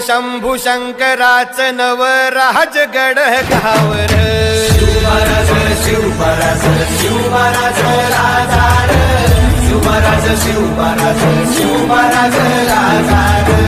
शंभू शंकराच नव राजगड गावर शिवराज शिवराज शिवराज राजा शिवराज शिवराज शिवराज राजा